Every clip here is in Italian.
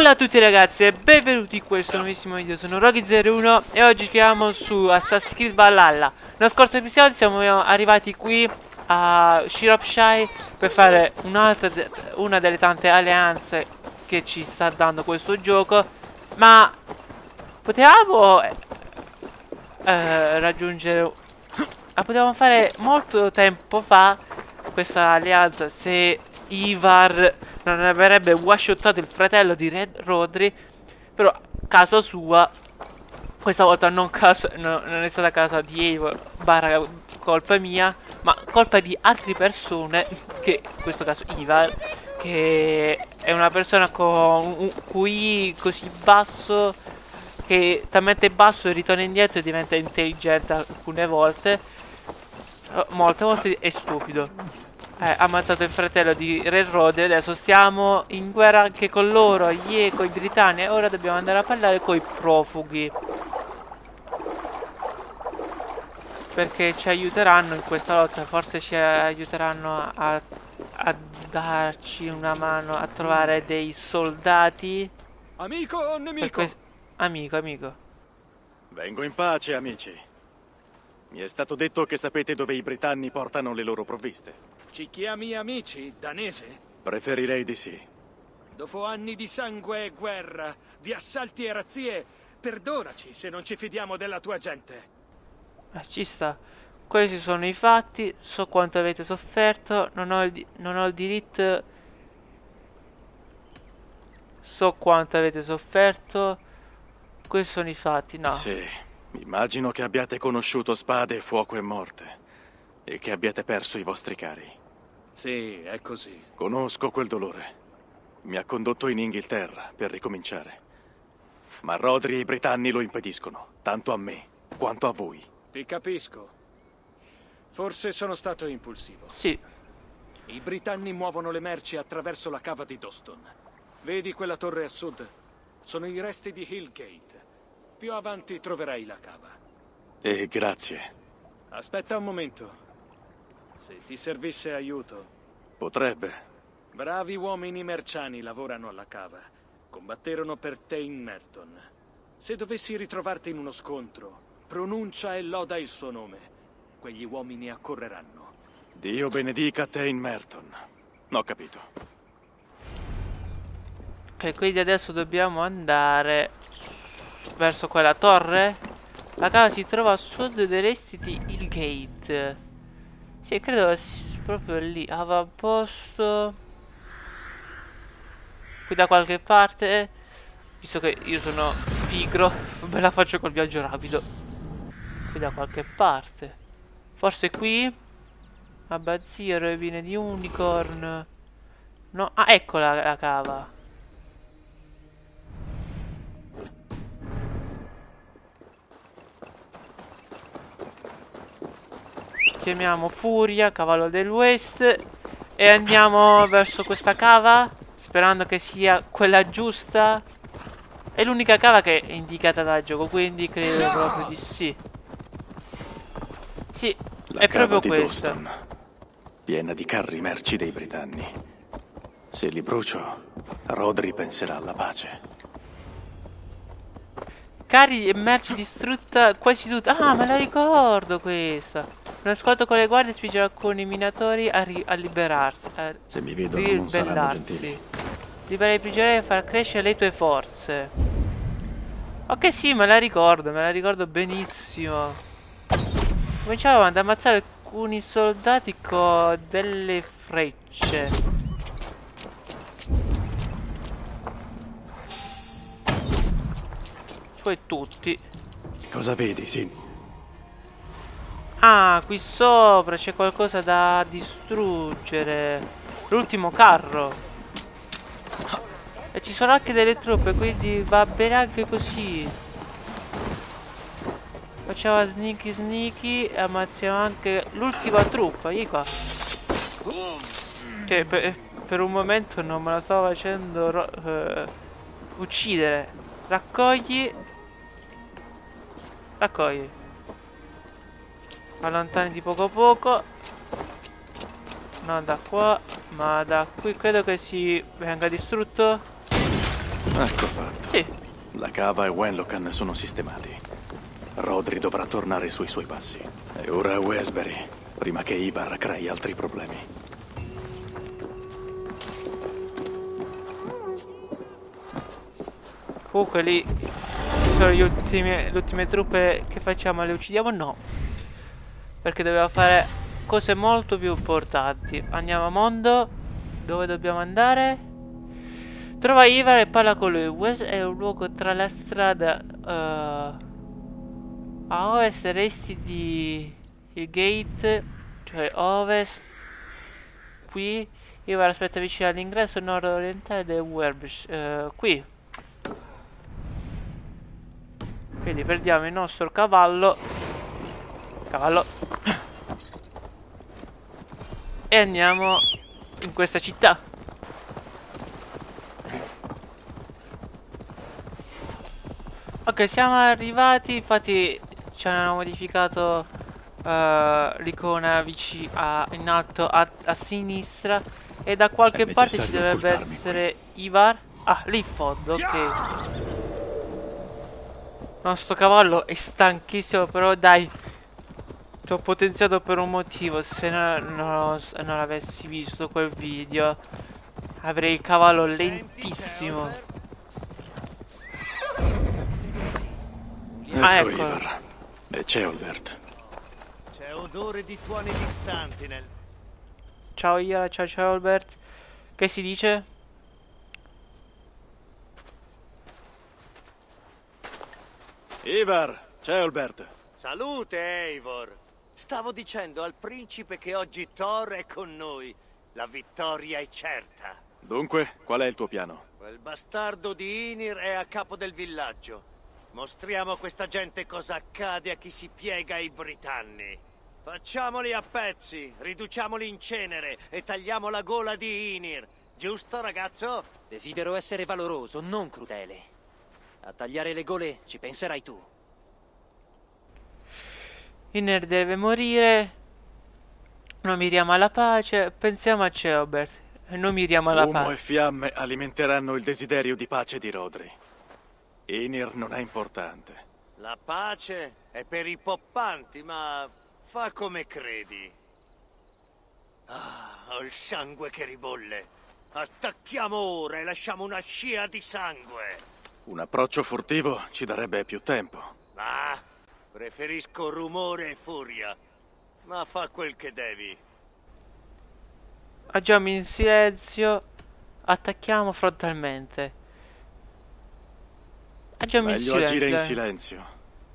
Hola a tutti ragazzi e benvenuti in questo nuovissimo video, sono Rocky01 e oggi giochiamo su Assassin's Creed Valhalla. Nello scorso episodio siamo arrivati qui a Shropshire per fare un'altra, una delle tante alleanze che ci sta dando questo gioco. Ma potevamo eh, raggiungere, la potevamo fare molto tempo fa questa alleanza se Ivar non avrebbe washottato il fratello di Red Rodri. Però, caso sua, questa volta non, caso, no, non è stata casa di Ivar, barra colpa mia, ma colpa di altre persone, che in questo caso Ivar, che è una persona con un QI così basso che talmente basso ritorna indietro e diventa intelligente alcune volte molte volte è stupido eh, ammazzato il fratello di Re Rode. Adesso stiamo in guerra anche con loro, yeah, con i britanni. E ora dobbiamo andare a parlare con i profughi. Perché ci aiuteranno in questa lotta. Forse ci aiuteranno a, a darci una mano a trovare dei soldati. Amico o nemico? Amico, amico. Vengo in pace, amici. Mi è stato detto che sapete dove i britanni portano le loro provviste. Ci chiami amici, danese? Preferirei di sì. Dopo anni di sangue e guerra, di assalti e razzie, perdonaci se non ci fidiamo della tua gente. Eh, ci sta. Questi sono i fatti, so quanto avete sofferto, non ho il, non ho il diritto... So quanto avete sofferto, questi sono i fatti, no. Sì, immagino che abbiate conosciuto spade, fuoco e morte, e che abbiate perso i vostri cari. Sì, è così. Conosco quel dolore. Mi ha condotto in Inghilterra per ricominciare. Ma Rodri e i britanni lo impediscono, tanto a me quanto a voi. Ti capisco. Forse sono stato impulsivo. Sì. I britanni muovono le merci attraverso la cava di Doston. Vedi quella torre a sud? Sono i resti di Hillgate. Più avanti troverai la cava. E grazie. Aspetta un momento. Se ti servisse aiuto. Potrebbe. Bravi uomini merciani lavorano alla cava. Combatterono per Tain Merton. Se dovessi ritrovarti in uno scontro, pronuncia e loda il suo nome. Quegli uomini accorreranno. Dio benedica Tain Merton. Ho capito. Ok, quindi adesso dobbiamo andare verso quella torre. La cava si trova a sud dei resti di Hillgate. Sì, credo proprio lì, avamposto. Qui da qualche parte. Visto che io sono pigro, me la faccio col viaggio rapido. Qui da qualche parte. Forse qui? Abbazia, rovine di unicorn. No, ah, ecco la, la cava. Chiamiamo Furia, cavallo del West e andiamo verso questa cava sperando che sia quella giusta. È l'unica cava che è indicata dal gioco, quindi credo proprio di sì. Sì, La è proprio di questa. Piena di carri merci dei britanni. Se li brucio, Rodri penserà alla pace. Carri e merci distrutta quasi tutta. Ah, me la ricordo questa. Un ascolto con le guardie spinge alcuni minatori a, a liberarsi. A Se mi vedono non saranno gentili. Libera i prigionieri e far crescere le tue forze. Ok sì, me la ricordo, me la ricordo benissimo. Cominciavamo ad ammazzare alcuni soldati con delle frecce. Poi tutti. Cosa vedi, Sin? Ah, qui sopra c'è qualcosa da distruggere. L'ultimo carro. E ci sono anche delle truppe, quindi va bene anche così. Facciamo sneaky sneaky e ammazziamo anche l'ultima truppa. Vieni qua. Cioè, per, per, un momento non me la stavo facendo uh, uccidere. Raccogli. Raccogli. Allontani di poco poco. Non da qua, ma da qui credo che si venga distrutto. Ecco fatto. Sì. La cava e Wenlocan sono sistemati. Rodri dovrà tornare sui suoi passi. E ora Wesbury, prima che Ivar crei altri problemi. Comunque lì ci sono le ultime truppe che facciamo, le uccidiamo? No. Perché dobbiamo fare cose molto più importanti. Andiamo a Mondo. Dove dobbiamo andare? Trova Ivar e parla con lui. West è un luogo tra la strada eh, a ovest e resti di il gate, cioè ovest. Qui Ivar aspetta vicino all'ingresso nord-orientale del Werbish. eh, qui. Quindi perdiamo il nostro cavallo. Cavallo. E andiamo in questa città. Ok, siamo arrivati. Infatti ci hanno modificato eh, l'icona in alto a, a sinistra. E da qualche È parte ci dovrebbe essere Ivar. Ah, fondo, ok. Il nostro cavallo è stanchissimo, però dai. Ti ho potenziato per un motivo. Se no- non, non avessi visto quel video, avrei il cavallo lentissimo. Ecco Ah, ecco. Ivar. E c'è Olbert. C'è odore di tuoni distanti nel... Ciao Iara, ciao ciao Albert. Che si dice? Ivar, c'è Olbert. Salute, Eivor! Stavo dicendo al principe che oggi Thor è con noi. La vittoria è certa. Dunque, qual è il tuo piano? Quel bastardo di Inir è a capo del villaggio. Mostriamo a questa gente cosa accade a chi si piega ai britanni. Facciamoli a pezzi, riduciamoli in cenere e tagliamo la gola di Inir. Giusto, ragazzo? Desidero essere valoroso, non crudele. A tagliare le gole ci penserai tu. Iner deve morire. Non miriamo alla pace. Pensiamo a Ceobert. E non miriamo alla Fumo e pace. fiamme alimenteranno il desiderio di pace di Rodri. Inir non è importante. La pace è per i poppanti, ma fa come credi. Ah, ho il sangue che ribolle. Attacchiamo ora e lasciamo una scia di sangue. Un approccio furtivo ci darebbe più tempo. Ah, preferisco rumore e furia. Ma fa quel che devi. Agiamo in silenzio. Attacchiamo frontalmente. Agiamo in Meglio silenzio. agire in silenzio.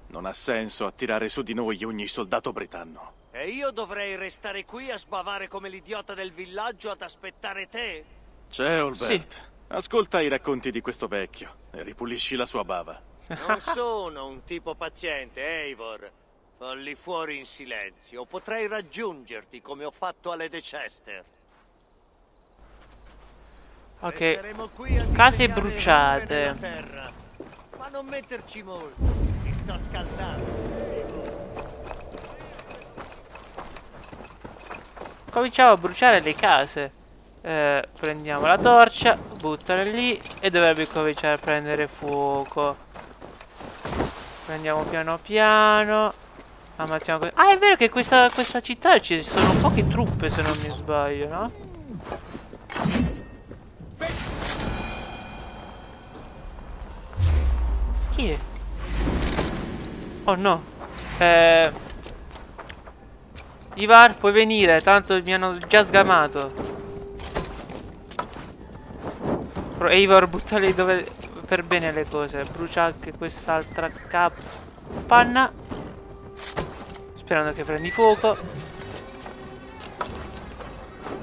Non ha senso attirare su di noi ogni soldato britanno. E io dovrei restare qui a sbavare come l'idiota del villaggio ad aspettare te? C'è Olbert. Ascolta i racconti di questo vecchio e ripulisci la sua bava. Non sono un tipo paziente, Eivor. Falli fuori in silenzio. Potrei raggiungerti come ho fatto a Lady Chester. Ok. Case bruciate. terra. Ma non metterci molto. Ti sto scaldando. Cominciamo a bruciare le case. Eh, prendiamo la torcia, buttala lì e dovrebbe cominciare a prendere fuoco. Prendiamo piano piano. Ammazziamo Ah, è vero che questa, questa città ci sono poche truppe se non mi sbaglio, no? Chi è? Oh no. Eh... Ivar, puoi venire, tanto mi hanno già sgamato. Però Ivar, buttali dove per bene le cose. Brucia anche quest'altra capanna. Sperando che prendi fuoco.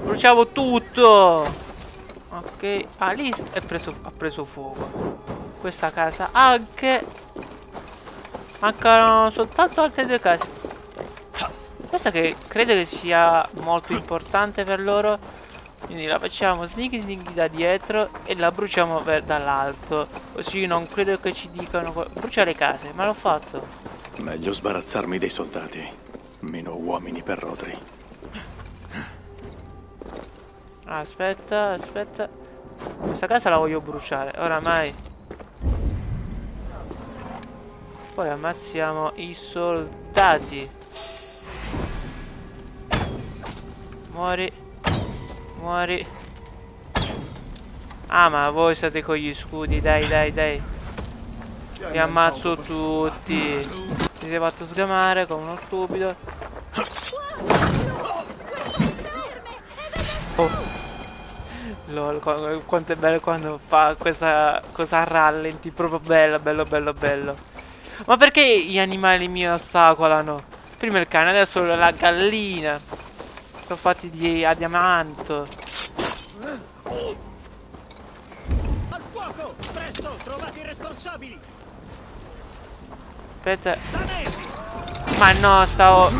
Bruciamo tutto. Ok. Ah, lì preso, ha preso fuoco. Questa casa anche. Mancano soltanto altre due case. Questa che credo che sia molto importante per loro. Quindi la facciamo sneaky sneaky da dietro e la bruciamo dall'alto. Così non credo che ci dicano. Brucia le case, ma l'ho fatto. Meglio sbarazzarmi dei soldati. Meno uomini per Rodri. Aspetta, aspetta. Questa casa la voglio bruciare, oramai. Poi ammazziamo i soldati. Muori. Muori. Ah, ma voi siete con gli scudi, dai, dai, dai. Vi ammazzo tutti. Mi sei fatto sgamare come uno stupido. Oh. Lol, qu- quanto è bello quando fa questa cosa rallenti, proprio bello, bello, bello, bello. Ma perché gli animali mi ostacolano? Prima il cane, adesso la gallina. Sono fatti di adiamanto. Al fuoco! Presto, trovate i responsabili! Aspetta. Ma no, stavo...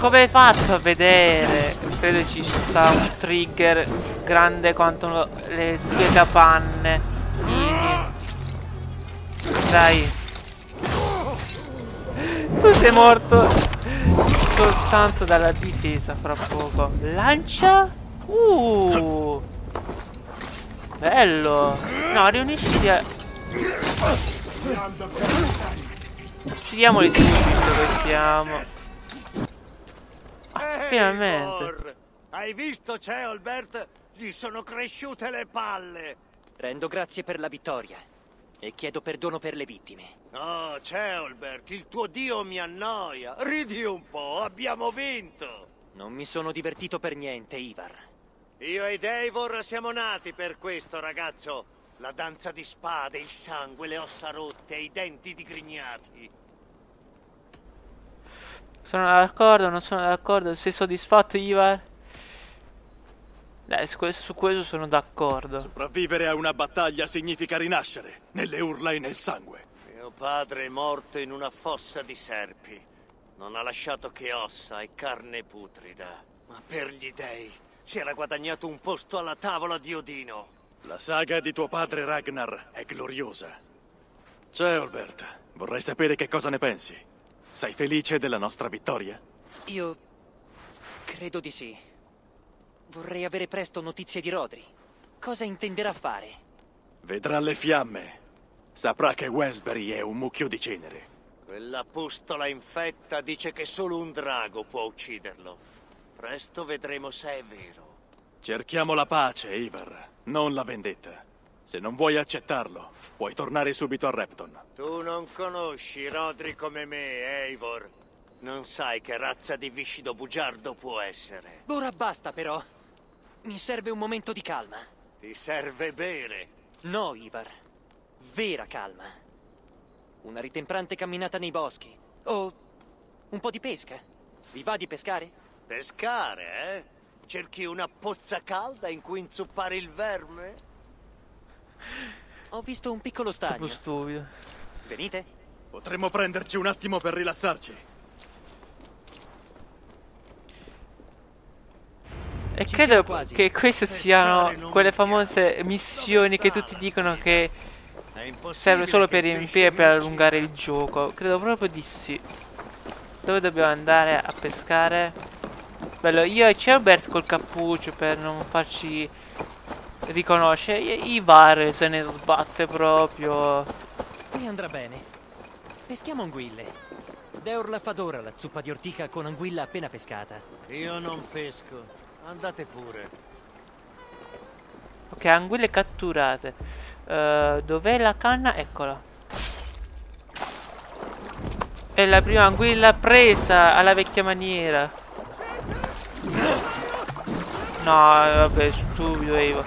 Come hai fatto a vedere? Credo ci sta un trigger grande quanto lo- le tue capanne. Dai. Tu sei morto soltanto dalla difesa fra poco. Lancia? Uh. Bello. No, riunisciti a... Uccidiamoli tutti dove siamo. Ah, finalmente. Hai visto Ceolbert? Gli sono cresciute le palle! Rendo grazie per la vittoria e chiedo perdono per le vittime. Oh, Ceolbert, il tuo dio mi annoia. Ridi un po', abbiamo vinto! Non mi sono divertito per niente, Ivar. Io ed Eivor siamo nati per questo, ragazzo. La danza di spade, il sangue, le ossa rotte, i denti digrignati. Sono d'accordo, non sono d'accordo. Sei soddisfatto, Ivar? Dai, su questo, su questo sono d'accordo. Sopravvivere a una battaglia significa rinascere, nelle urla e nel sangue. Mio padre è morto in una fossa di serpi. Non ha lasciato che ossa e carne putrida. Ma per gli dei si era guadagnato un posto alla tavola di Odino. La saga di tuo padre Ragnar è gloriosa. Ceolbert, vorrei sapere che cosa ne pensi. Sei felice della nostra vittoria? Io credo di sì. Vorrei avere presto notizie di Rodri. Cosa intenderà fare? Vedrà le fiamme. Saprà che Westbury è un mucchio di cenere. Quella pustola infetta dice che solo un drago può ucciderlo. Presto vedremo se è vero. Cerchiamo la pace, Ivar, non la vendetta. Se non vuoi accettarlo, puoi tornare subito a Repton. Tu non conosci Rodri come me, Eivor. Non sai che razza di viscido bugiardo può essere. Ora basta, però. Mi serve un momento di calma. Ti serve bere. No, Ivar. Vera calma. Una ritemprante camminata nei boschi. O un po' di pesca. Vi va di pescare? Pescare, eh? Cerchi una pozza calda in cui inzuppare il verme? Ho visto un piccolo Proprio stagno. stupido. Venite? Potremmo prenderci un attimo per rilassarci. E Ci credo che queste siano quelle famose missioni che tutti dicono che serve solo per riempire pesce per allungare il gioco. Credo proprio di sì. Dove dobbiamo andare a pescare? Bello, io e Cerbert col cappuccio per non farci riconoscere. I- Ivar se ne sbatte proprio. Qui andrà bene. Peschiamo anguille. Deorla fa d'ora la zuppa di ortica con anguilla appena pescata. Io non pesco. Andate pure. Ok, anguille catturate. Eh, dov'è la canna? Eccola. È la prima anguilla presa alla vecchia maniera. No, vabbè, stupido Evo.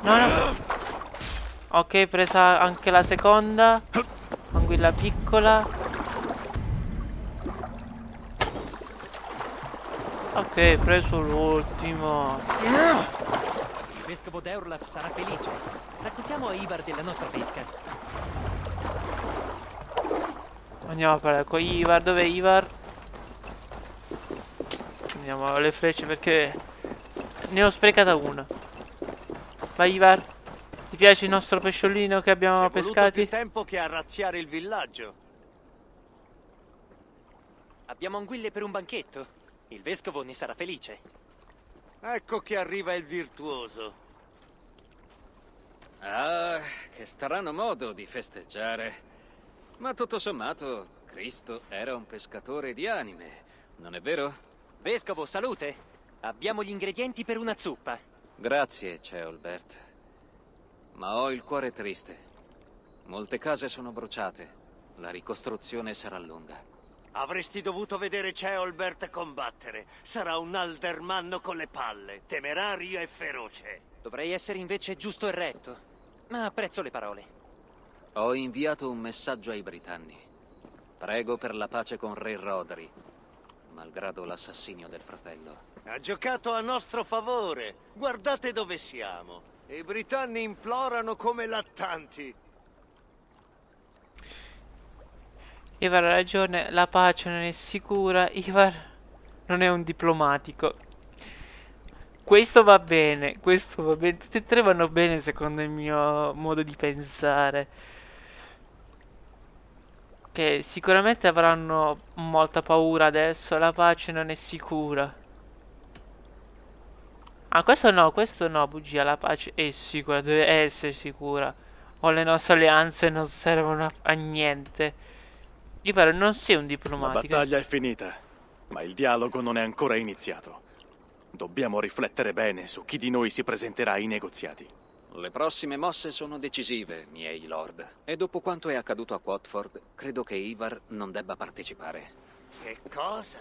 No, no. Ok, presa anche la seconda. Anguilla piccola. Ok, preso l'ultimo. Il vescovo Deorlaf sarà felice. Raccontiamo a Ivar della nostra pesca. Andiamo a parlare con Ivar. Dov'è Ivar? Andiamo alle frecce perché ne ho sprecata una. Vai Ivar. Ti piace il nostro pesciolino che abbiamo C'è voluto pescati? più tempo che a razziare il villaggio. Abbiamo anguille per un banchetto. Il vescovo ne sarà felice. Ecco che arriva il virtuoso. che strano modo di festeggiare. Ma tutto sommato, Cristo era un pescatore di anime, non è vero? Vescovo, salute! Abbiamo gli ingredienti per una zuppa. Grazie, Ceolbert. Ma ho il cuore triste. Molte case sono bruciate. La ricostruzione sarà lunga. Avresti dovuto vedere Ceolbert combattere. Sarà un aldermanno con le palle, temerario e feroce. Dovrei essere invece giusto e retto. Ma apprezzo le parole. Ho inviato un messaggio ai britanni. Prego per la pace con Re Rodri, malgrado l'assassinio del fratello. Ha giocato a nostro favore. Guardate dove siamo. I britanni implorano come lattanti. Ivar ha ragione, la pace non è sicura, Ivar non è un diplomatico. Questo va bene, questo va bene, tutti e tre vanno bene secondo il mio modo di pensare. Che sicuramente avranno molta paura adesso, la pace non è sicura. Ah, questo no, questo no, bugia, la pace è sicura, deve essere sicura. O le nostre alleanze non servono a, niente. Ivar, non sei un La diplomatico. battaglia è finita, ma il dialogo non è ancora iniziato. Dobbiamo riflettere bene su chi di noi si presenterà ai negoziati. Le prossime mosse sono decisive, miei lord. E dopo quanto è accaduto a Watford, credo che Ivar non debba partecipare. Che cosa?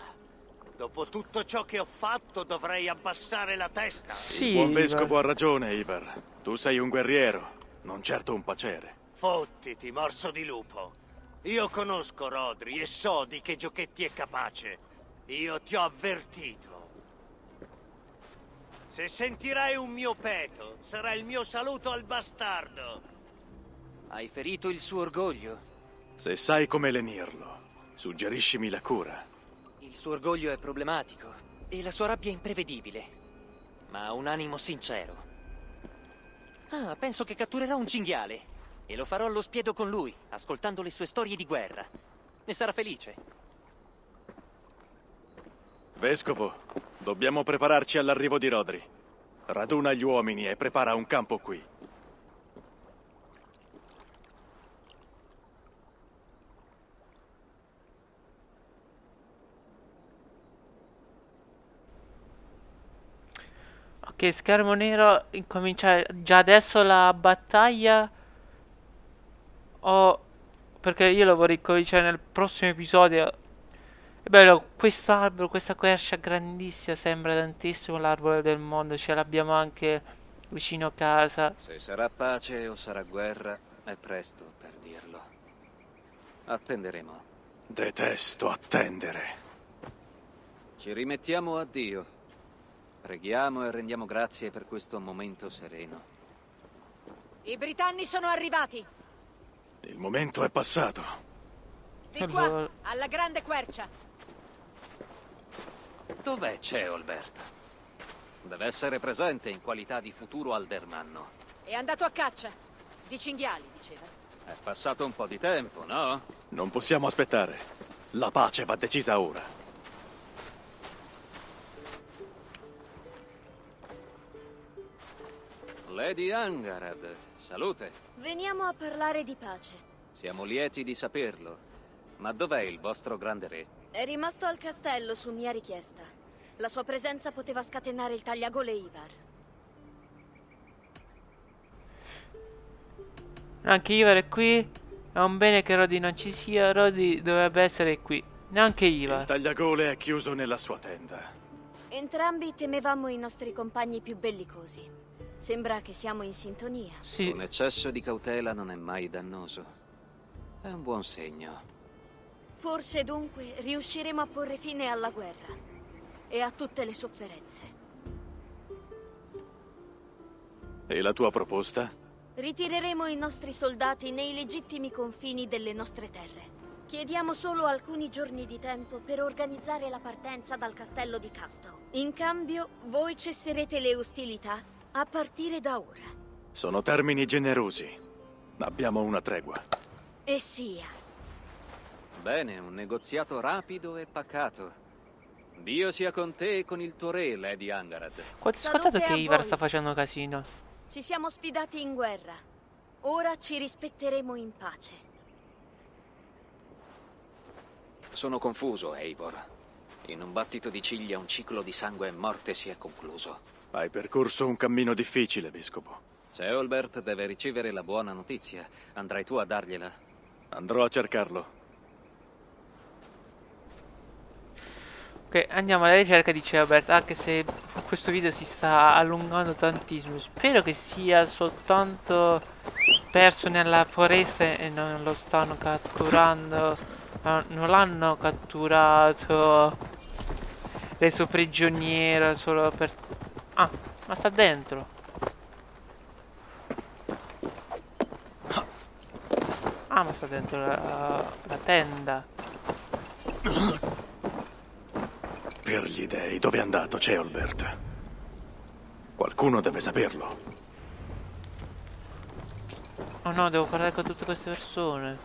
Dopo tutto ciò che ho fatto dovrei abbassare la testa. Sì, Il buon Ivar. vescovo ha ragione, Ivar. Tu sei un guerriero, non certo un pacere. Fottiti, morso di lupo. Io conosco Rodri e so di che giochetti è capace. Io ti ho avvertito. Se sentirai un mio peto, sarà il mio saluto al bastardo. Hai ferito il suo orgoglio. Se sai come lenirlo, suggeriscimi la cura. Il suo orgoglio è problematico e la sua rabbia è imprevedibile. Ma ha un animo sincero. Ah, penso che catturerò un cinghiale. E lo farò allo spiedo con lui, ascoltando le sue storie di guerra. Ne sarà felice. Vescovo, dobbiamo prepararci all'arrivo di Rodri. Raduna gli uomini e prepara un campo qui. Ok, schermo nero, incomincia già adesso la battaglia o perché io lo vorrei cominciare nel prossimo episodio. È bello, quest'albero, questa quercia grandissima, sembra tantissimo l'arbore del mondo, ce l'abbiamo anche vicino a casa. Se sarà pace o sarà guerra, è presto per dirlo. Attenderemo. Detesto attendere. Ci rimettiamo a Dio. Preghiamo e rendiamo grazie per questo momento sereno. I britanni sono arrivati. Il momento è passato. Di qua, alla grande quercia. Dov'è Ceolbert? Deve essere presente in qualità di futuro aldermanno. È andato a caccia. Di cinghiali, diceva. È passato un po' di tempo, no? Non possiamo aspettare. La pace va decisa ora. Lady Angarad, salute. Veniamo a parlare di pace. Siamo lieti di saperlo. Ma dov'è il vostro grande re? È rimasto al castello su mia richiesta. La sua presenza poteva scatenare il tagliagole Ivar. Anche Ivar è qui. È un bene che Rodi non ci sia. Rodi dovrebbe essere qui. Neanche Il Ivar. tagliagole è chiuso nella sua tenda. Entrambi temevamo i nostri compagni più bellicosi. Sembra che siamo in sintonia. Sì, Un eccesso di cautela non è mai dannoso. È un buon segno. Forse dunque riusciremo a porre fine alla guerra e a tutte le sofferenze. E la tua proposta? Ritireremo i nostri soldati nei legittimi confini delle nostre terre. Chiediamo solo alcuni giorni di tempo per organizzare la partenza dal castello di Casto. In cambio, voi cesserete le ostilità a partire da ora. Sono termini generosi. Abbiamo una tregua. E sia. Bene, un negoziato rapido e pacato. Dio sia con te e con il tuo re, Lady Angarad. Quanto Salute ascoltato che Ivar voi. sta facendo casino. Ci siamo sfidati in guerra. Ora ci rispetteremo in pace. Sono confuso, Eivor. In un battito di ciglia un ciclo di sangue e morte si è concluso. Hai percorso un cammino difficile, vescovo. Ceolbert deve ricevere la buona notizia. Andrai tu a dargliela? Andrò a cercarlo. Ok, andiamo alla ricerca di Ceobert, anche se questo video si sta allungando tantissimo. Spero che sia soltanto perso nella foresta e non lo stanno catturando. no, non l'hanno catturato. Reso prigioniero solo per... Ah, ma sta dentro. Ah, ma sta dentro la, la tenda. Per gli dei, dove è andato Ceolbert? Qualcuno deve saperlo. Oh no, devo parlare con tutte queste persone.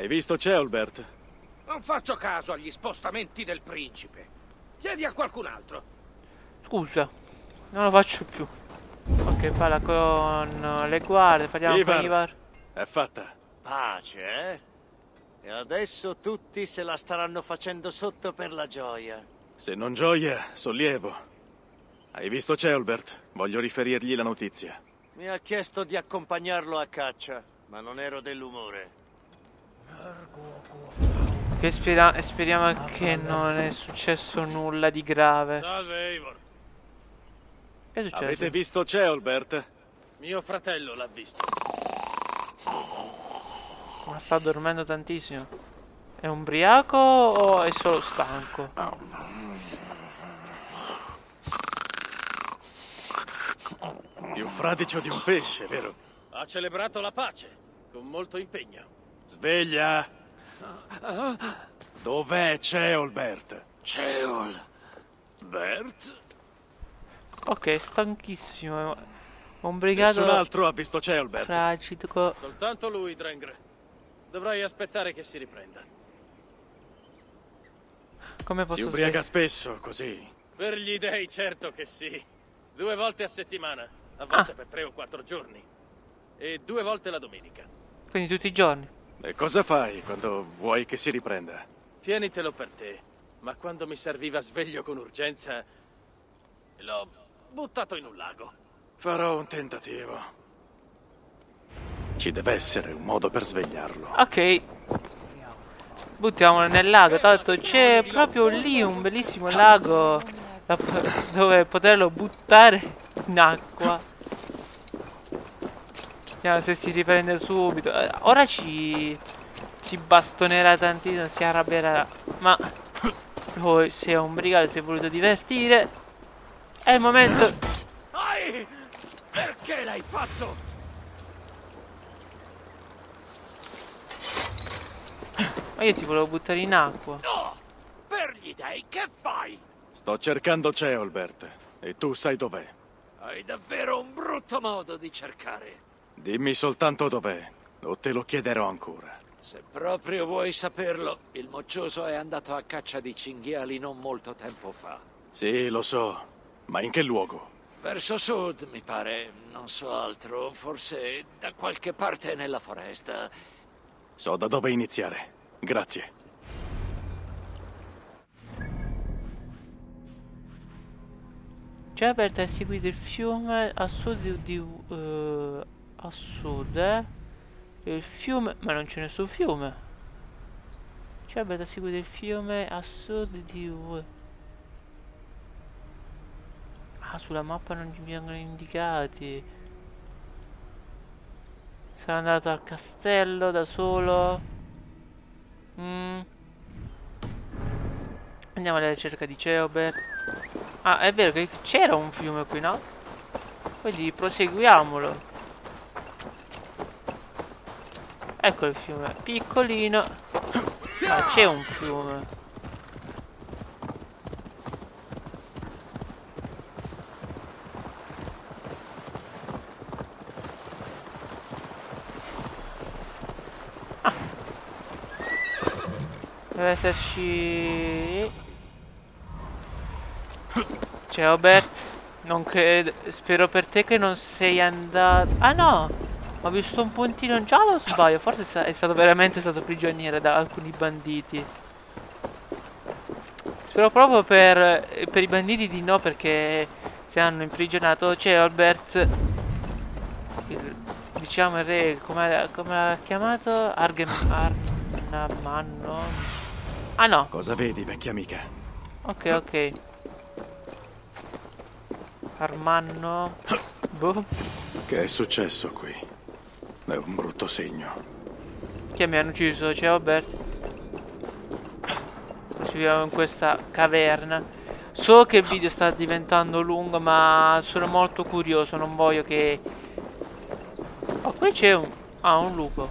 Hai visto Ceolbert? Non faccio caso agli spostamenti del principe. Chiedi a qualcun altro. Scusa, non lo faccio più. Ok, parla con le guardie, parliamo Ivar. con Ivar. È fatta. Pace, eh? E adesso tutti se la staranno facendo sotto per la gioia. Se non gioia, sollievo. Hai visto Ceolbert? Voglio riferirgli la notizia. Mi ha chiesto di accompagnarlo a caccia, ma non ero dell'umore. Che spera- speriamo che non è successo nulla di grave. Salve, Eivor. Che è successo? Avete visto Ceolbert? Mio fratello l'ha visto. Ma sta dormendo tantissimo. È ubriaco o è solo stanco? Più fradicio di un pesce, vero? Ha celebrato la pace, con molto impegno. Sveglia! Dov'è Ceolbert? Ceol. Bert? Ok, stanchissimo. Ubriacato. Nessun altro ha visto Ceolbert. Fragico. Soltanto lui, Drengr. Dovrai aspettare che si riprenda. Come Si posso ubriaca spiegare? spesso, così. Per gli dei, certo che sì. Due volte a settimana, a volte Ah. per tre o quattro giorni. E due volte la domenica. Quindi tutti i giorni. E cosa fai quando vuoi che si riprenda? Tienitelo per te. Ma quando mi serviva sveglio con urgenza, l'ho buttato in un lago. Farò un tentativo. Ci deve essere un modo per svegliarlo. Ok. Buttiamolo nel lago. Tanto c'è proprio lì un bellissimo lago dove poterlo buttare in acqua. Vediamo se si riprende subito. Eh, Ora ci, ci bastonerà tantissimo, si arrabbierà. Ma poi si è ubriacato, si è voluto divertire. È il momento. Ai! Perché l'hai fatto? Ma io ti volevo buttare in acqua. No! Per gli dei, che fai? Sto cercando Ceolbert. E tu sai dov'è. Hai davvero un brutto modo di cercare. Dimmi soltanto dov'è, o te lo chiederò ancora. Se proprio vuoi saperlo, il moccioso è andato a caccia di cinghiali non molto tempo fa. Sì, lo so. Ma in che luogo? Verso sud, mi pare, non so altro, forse da qualche parte nella foresta. So da dove iniziare. Grazie. C'è aperta a seguire il fiume a sud di... eh, a sud, eh? Il fiume... Ma non c'è nessun fiume. C'è aperta a seguire il fiume a sud di... Ah, sulla mappa non ci vengono indicati. Sarà andato al castello da solo. Mm. Andiamo alla ricerca di Ceobert. Ah, è vero che c'era un fiume qui, no? Quindi proseguiamolo. Ecco il fiume, piccolino. Ma c'è un fiume. Ah. Deve esserci... Ciao Bert, non credo, spero per te che non sei andato... Ah no, ho visto un puntino in giallo o sbaglio? Forse è stato veramente stato prigioniero da alcuni banditi. Spero proprio per, per i banditi di no perché se hanno imprigionato c'è Albert, il- diciamo il re, come l'ha chiamato? Argem... Arnamanno? Ah no, Cosa vedi, vecchia amica? ok ok. Armanno... Boh. Che è successo qui? È un brutto segno. Che mi hanno ucciso, ciao Albert. Ci vediamo in questa caverna. So che il video sta diventando lungo, ma sono molto curioso, non voglio che... Oh, qui c'è un... Ah, un lupo.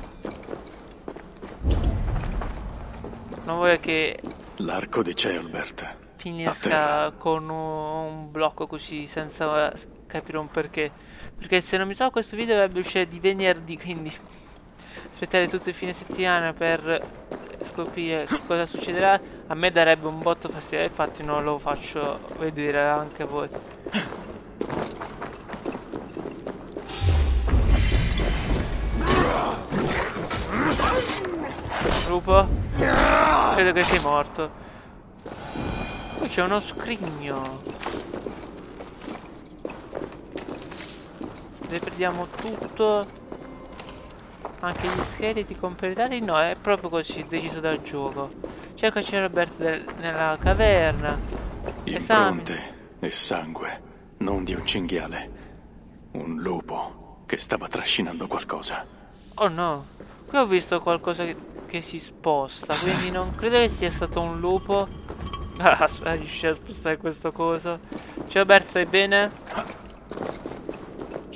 Non voglio che L'arco di Ceolbert. A finisca con un blocco così senza capire un perché. Perché se non mi so questo video dovrebbe uscire di venerdì, quindi aspettare tutto il fine settimana per scoprire cosa succederà a me darebbe un botto fastidio, infatti non lo faccio vedere anche a voi. Lupo? Credo che sei morto. Qui c'è uno scrigno. Ne perdiamo tutto. Anche gli scheletri completati. No, è proprio così, deciso dal gioco. Cercaci Robert del- nella caverna. Esami. Impronte e sangue, non di un cinghiale. Un lupo che stava trascinando qualcosa. Oh no, qui ho visto qualcosa che, che si sposta, quindi non credo che sia stato un lupo. Ah, aspetta, riesci a spostare questo coso. Ciao Bert, stai bene?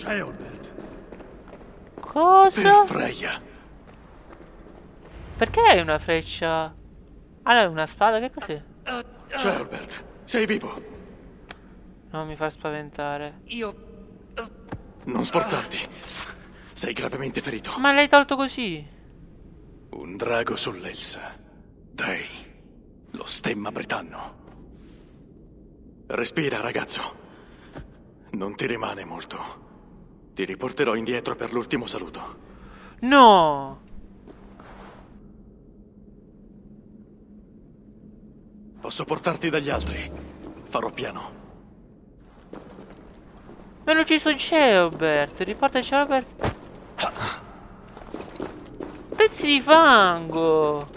Ceolbert. Cosa? Per Freya. Perché hai una freccia? Ah, no, è una spada, che cos'è? Ceolbert, sei vivo. Non mi fa spaventare. Io... Non sforzarti. Sei gravemente ferito. Ma l'hai tolto così? Un drago sull'Elsa. Dei. Lo stemma britanno. Respira, ragazzo. Non ti rimane molto. Ti riporterò indietro per l'ultimo saluto. No! Posso portarti dagli altri. Farò piano. Mi hanno ucciso Geobert, riportaci Albert. Pezzi di fango!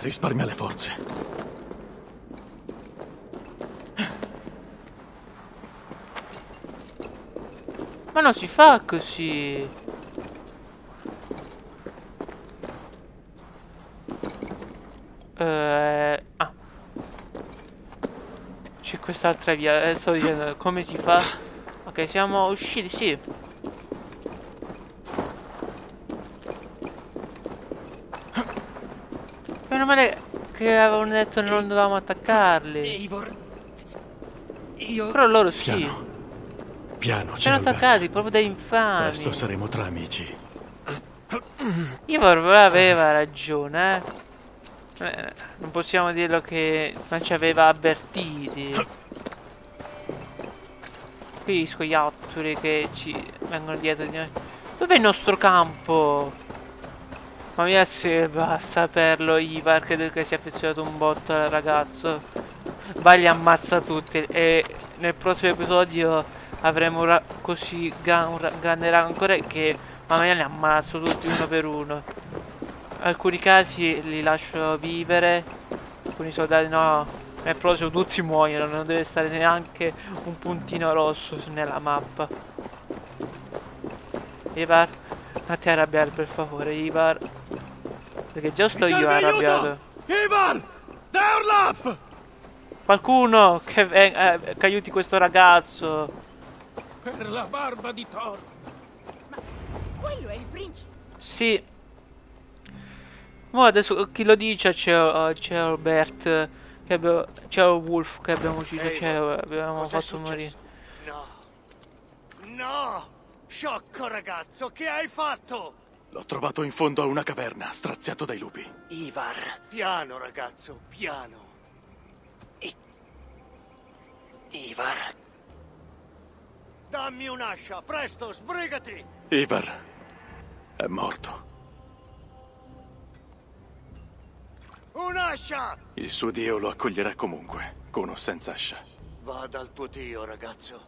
Risparmia le forze. Ma non si fa così. Eh, ah. C'è quest'altra via. eh, stavo dicendo come si fa. Ok, siamo usciti, sì. Meno male che avevano detto che non dovevamo attaccarli. Eivor... Io... Però loro sì. Piano. Ceolbert. attaccati proprio da infami. Presto saremo tra amici. Ivor aveva ragione, eh. Eh, Non possiamo dirlo che non ci aveva avvertiti. Qui gli scoiattoli che ci vengono dietro di noi. Dov'è il nostro campo? Ma mia se basta saperlo Ivar, credo che sia affezionato un botto al ragazzo. Va li ammazza tutti e nel prossimo episodio avremo così gran- un ra- grande rancore che mamma mia li ammazzo tutti uno per uno. Alcuni casi li lascio vivere, alcuni soldati no, nel prossimo tutti muoiono, non deve stare neanche un puntino rosso nella mappa. Ivar, non ti arrabbiare per favore, Ivar. Perché già sto io arrabbiato. Ivar! Deorlaf! Qualcuno che, eh, che aiuti questo ragazzo. Per la barba di Thor. Quello è il principe. Sì. Ma adesso chi lo dice c'è, uh, c'è Albert. Che abbiamo, c'è Wolf che abbiamo ucciso. C'è, abbiamo fatto morire. No. No! Sciocco ragazzo, che hai fatto? L'ho trovato in fondo a una caverna, straziato dai lupi. Ivar. Piano, ragazzo, piano. Ivar. Dammi un'ascia, presto, sbrigati! Ivar è morto. Un'ascia! Il suo dio lo accoglierà comunque, con o senza ascia. Va dal tuo dio, ragazzo.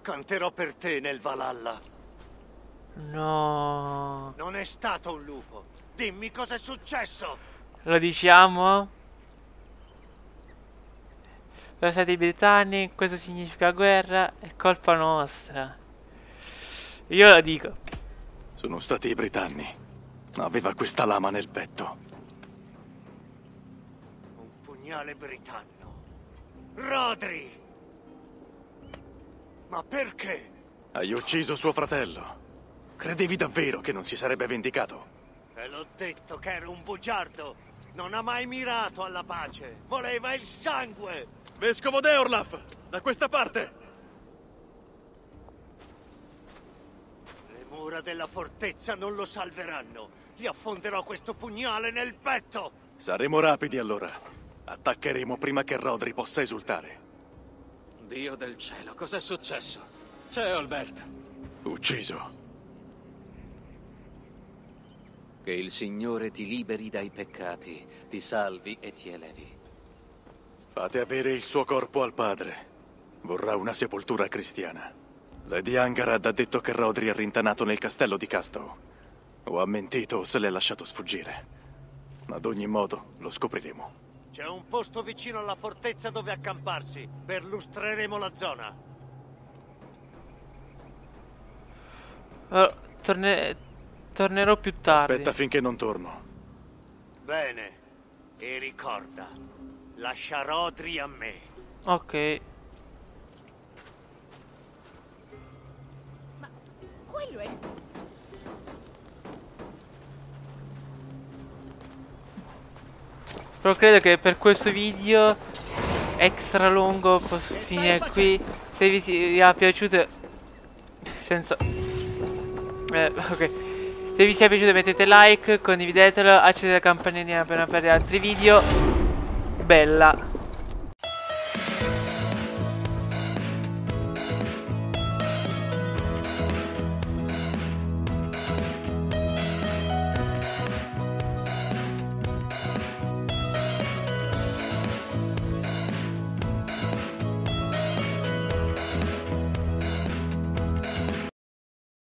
Canterò per te nel Valhalla. No. Non è stato un lupo. Dimmi cosa è successo. Lo diciamo? Sono stati i britannici, questo significa guerra, è colpa nostra. Io lo dico. Sono stati i britanni. Aveva questa lama nel petto. Un pugnale britanno. Rodri! Ma perché? Hai ucciso suo fratello. Credevi davvero che non si sarebbe vendicato? Te l'ho detto che era un bugiardo. Non ha mai mirato alla pace. Voleva il sangue. Vescovo Deorlaf, da questa parte! Le mura della fortezza non lo salveranno. Gli affonderò questo pugnale nel petto. Saremo rapidi allora. Attaccheremo prima che Rodri possa esultare. Dio del cielo, cos'è successo? C'è Albert. Ucciso. Che il Signore ti liberi dai peccati, ti salvi e ti elevi. Fate avere il suo corpo al padre. Vorrà una sepoltura cristiana. Lady Angarad ha detto che Rodri è rintanato nel castello di Castow. O ha mentito o se l'è lasciato sfuggire. Ad ogni modo, lo scopriremo. C'è un posto vicino alla fortezza dove accamparsi. Perlustreremo la zona. Oh, torne- tornerò più tardi. Aspetta finché non torno. Bene. E ricorda, lascia Rodri a me. Ok. Quello è. Però credo che per questo video extra lungo posso finire qui. Se vi sia piaciuto senza eh, ok. Se vi sia piaciuto mettete like, condividetelo, accendete la campanellina per non perdere altri video. Bella.